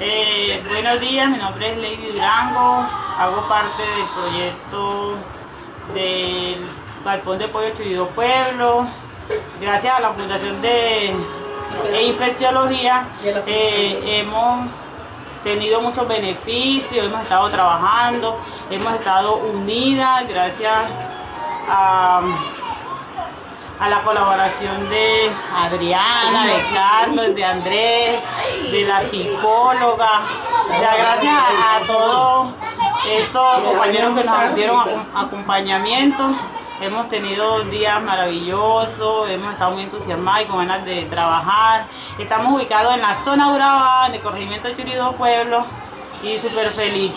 Eh, buenos días, mi nombre es Lady Durango, hago parte del proyecto del Galpón de Pollo Churidó Pueblo. Gracias a la Fundación de Infecciología eh, hemos tenido muchos beneficios, hemos estado trabajando, hemos estado unidas gracias a a la colaboración de Adriana, de Carlos, de Andrés, de la psicóloga. O sea, gracias a, todos estos compañeros que nos dieron acompañamiento. Hemos tenido días maravillosos, hemos estado muy entusiasmados y con ganas de trabajar. Estamos ubicados en la zona Urabá, en el corregimiento Churidó Pueblo y súper feliz.